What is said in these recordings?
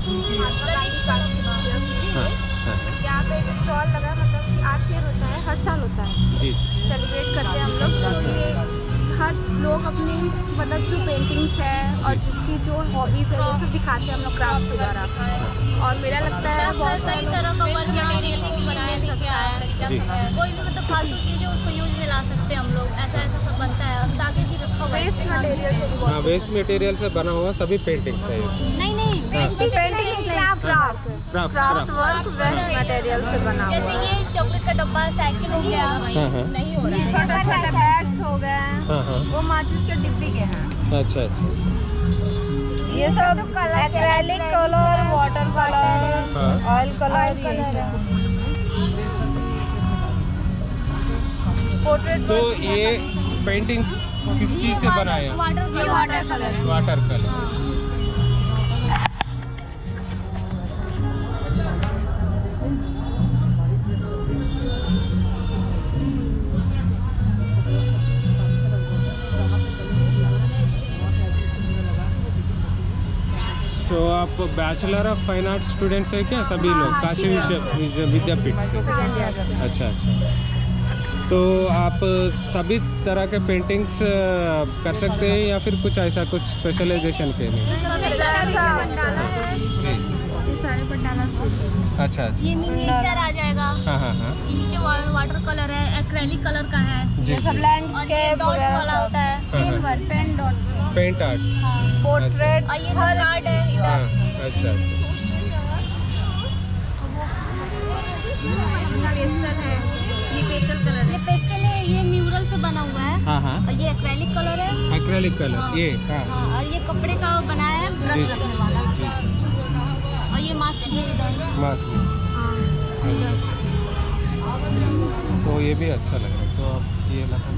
महात्मा गांधी काशी यहाँ पे एक स्टॉल लगा मतलब कि आज फेयर होता है हर साल होता है। जी सेलिब्रेट करते हैं हम लोग तो इसलिए हर लोग अपनी मतलब जो पेंटिंग्स है और जिसकी जो हॉबीज़ है वो सब दिखाते हैं हम लोग क्राफ्ट वगैरह हाँ। और मेरा लगता है मतलब बहुत सही तरह का वर्क मटेरियल मिल सकता है। कोई भी मतलब फालतू चीज़ है उसको यूज़ में ला सकते हैं हम लोग ऐसा ऐसा सब बनता है ताकि वेस्ट मटेरियल हाँ वेस्ट मटेरियल से बना हुआ सभी पेंटिंग्स है ये। नहीं नहीं हाँ। Waste craft craft craft craft work waste material से बना हुआ। जैसे ये चॉकलेट का डब्बा साइकिल हो गया हाँ हाँ। नहीं हो रहा है। छोटे छोटे बैग्स हो गए। हाँ हाँ। वो माचिस के डिब्बी के हैं। अच्छा अच्छा अच्छा। ये सब एक्रेलिक कलर वाटर कलर हाँ। ऑयल कलर पोर्ट्रेट तो ये पेंटिंग किस चीज़ से बनाया? वाटर ये वाटर कलर वाटर कलर तो आप bachelor of fine art students है क्या सभी लोग? काशी विश्व विद्यापीठ से। अच्छा अच्छा। तो आप सभी तरह के पेंटिंग्स कर सकते हैं या फिर कुछ ऐसा कुछ स्पेशलाइजेशन के लिए? है। अच्छा अच्छा। ये मिनिएचर आ जाएगा। हाँ हाँ हाँ। ये नीचे वाटर कलर है एक्रेलिक कलर का है। जी ये सब लैंडस्केप वगैरह होता है। हाँ, हाँ। डॉट पेंट आर्ट्स पोर्ट्रेट और ये सब कार्ड है हाँ इधर अच्छा अच्छा। ये पेस्टल है। ये पेस्टल कलर ये पेस्टल है ये म्यूरल से बना हुआ है। हाँ हाँ। और ये एक्रेलिक कलर है। एक्रेलिक कलर ये हाँ। हाँ और ये कपड़े का बनाया है जी। ब्रश रखने वाला। जी। और ये मास्क है इधर। मास में हाँ। तो ये भी अच्छा लग रहा है। तो आप ये लगा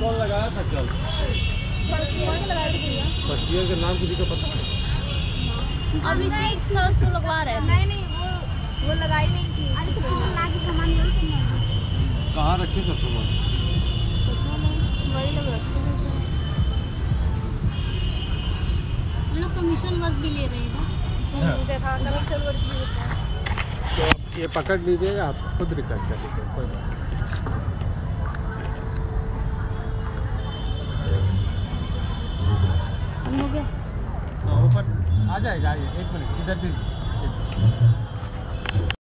कौन लगाया था कल? फ़र्स्ट ईयर के नाम किसी को पता है अभिषेक सर तो लगवा रहे नहीं नहीं वो वो लगाई नहीं थी अरे तो तुम ला के सामान यही कहाँ रखे सब सामान वही लोग हम लोग कमीशन वर्क भी ले रहे हैं हाँ। कमीशन वर्क भी होता है तो आप ये पकड़ लीजिए आप खुद रिकॉर्ड कर लीजिए कोई बात नहीं। हो गया हाँ, ऊपर आ जाएगा एक मिनट इधर दीजिए